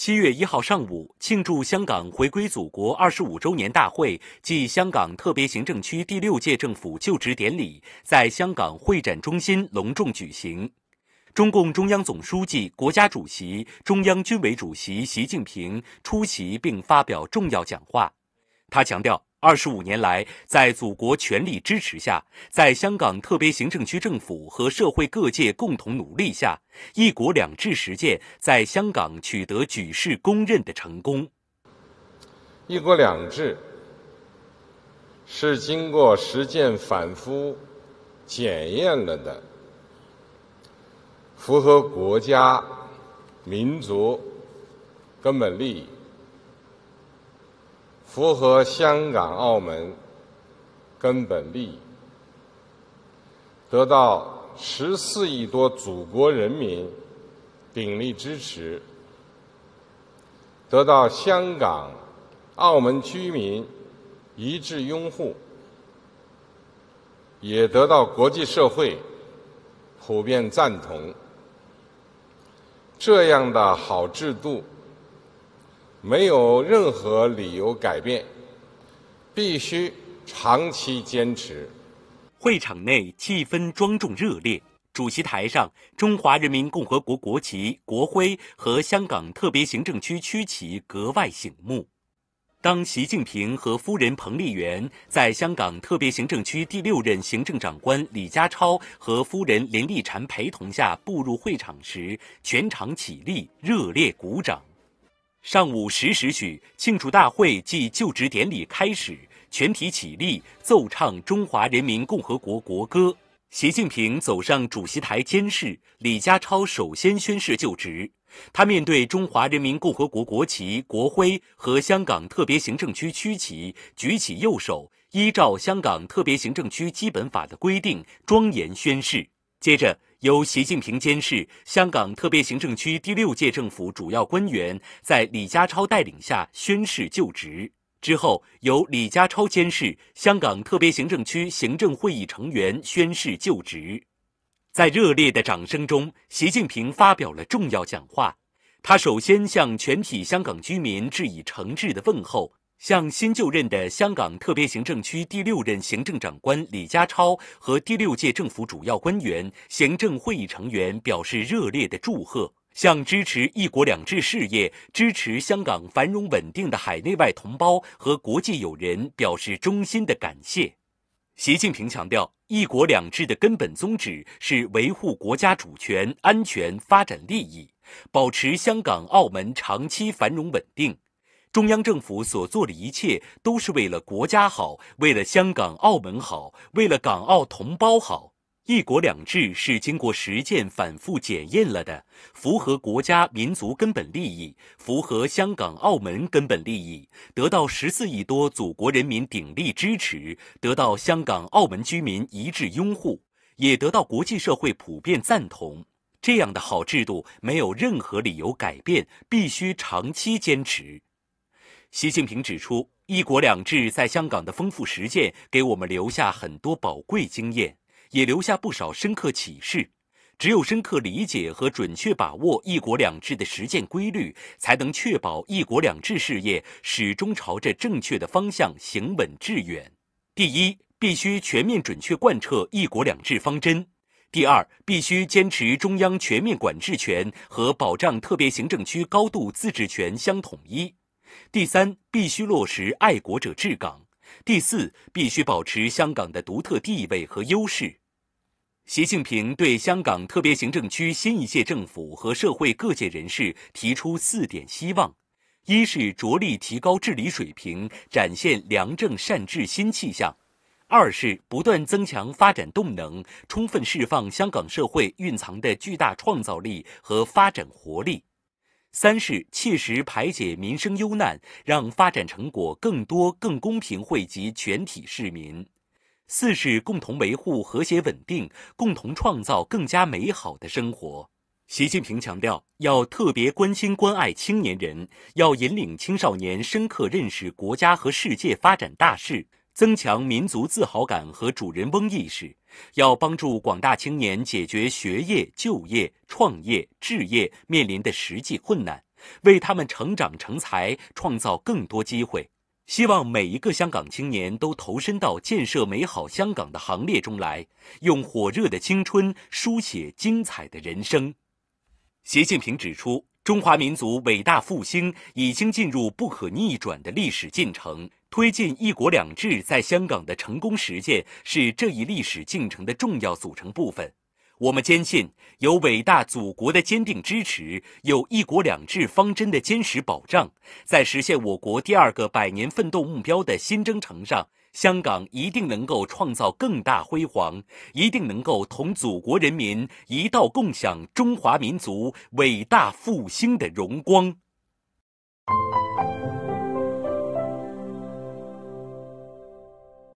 七月一号上午，庆祝香港回归祖国二十五周年大会暨香港特别行政区第六届政府就职典礼在香港会展中心隆重举行。中共中央总书记、国家主席、中央军委主席习近平出席并发表重要讲话。他强调。二十五年来，在祖国全力支持下，在香港特别行政区政府和社会各界共同努力下，“一国两制”实践在香港取得举世公认的成功。“一国两制”是经过实践反复检验了的，符合国家民族根本利益。符合香港、澳门根本利益，得到十四亿多祖国人民鼎力支持，得到香港、澳门居民一致拥护，也得到国际社会普遍赞同。这样的好制度。没有任何理由改变，必须长期坚持。会场内气氛庄重热烈，主席台上中华人民共和国国旗、国徽和香港特别行政区区旗格外醒目。当习近平和夫人彭丽媛在香港特别行政区第六任行政长官李家超和夫人林丽婵陪同下步入会场时，全场起立，热烈鼓掌。上午十时许，庆祝大会暨就职典礼开始，全体起立奏唱中华人民共和国国歌。习近平走上主席台监视，李家超首先宣誓就职。他面对中华人民共和国国旗、国徽和香港特别行政区区旗，举起右手，依照香港特别行政区基本法的规定，庄严宣誓。接着。由习近平监视香港特别行政区第六届政府主要官员在李家超带领下宣誓就职。之后，由李家超监视香港特别行政区行政会议成员宣誓就职。在热烈的掌声中，习近平发表了重要讲话。他首先向全体香港居民致以诚挚的问候。向新就任的香港特别行政区第六任行政长官李家超和第六届政府主要官员、行政会议成员表示热烈的祝贺，向支持“一国两制”事业、支持香港繁荣稳定的海内外同胞和国际友人表示衷心的感谢。习近平强调，“一国两制”的根本宗旨是维护国家主权、安全、发展利益，保持香港、澳门长期繁荣稳定。中央政府所做的一切都是为了国家好，为了香港、澳门好，为了港澳同胞好。一国两制是经过实践反复检验了的，符合国家民族根本利益，符合香港、澳门根本利益，得到十四亿多祖国人民鼎力支持，得到香港、澳门居民一致拥护，也得到国际社会普遍赞同。这样的好制度没有任何理由改变，必须长期坚持。习近平指出，“一国两制”在香港的丰富实践，给我们留下很多宝贵经验，也留下不少深刻启示。只有深刻理解和准确把握“一国两制”的实践规律，才能确保“一国两制”事业始终朝着正确的方向行稳致远。第一，必须全面准确贯彻“一国两制”方针；第二，必须坚持中央全面管制权和保障特别行政区高度自治权相统一。第三，必须落实爱国者治港；第四，必须保持香港的独特地位和优势。习近平对香港特别行政区新一届政府和社会各界人士提出四点希望：一是着力提高治理水平，展现良政善治新气象；二是不断增强发展动能，充分释放香港社会蕴藏的巨大创造力和发展活力。三是切实排解民生忧难，让发展成果更多、更公平惠及全体市民；四是共同维护和谐稳定，共同创造更加美好的生活。习近平强调，要特别关心关爱青年人，要引领青少年深刻认识国家和世界发展大势。增强民族自豪感和主人翁意识，要帮助广大青年解决学业、就业、创业、置业面临的实际困难，为他们成长成才创造更多机会。希望每一个香港青年都投身到建设美好香港的行列中来，用火热的青春书写精彩的人生。习近平指出，中华民族伟大复兴已经进入不可逆转的历史进程，推进“一国两制”在香港的成功实践是这一历史进程的重要组成部分。我们坚信，有伟大祖国的坚定支持，有一国两制方针的坚实保障，在实现我国第二个百年奋斗目标的新征程上，香港一定能够创造更大辉煌，一定能够同祖国人民一道共享中华民族伟大复兴的荣光。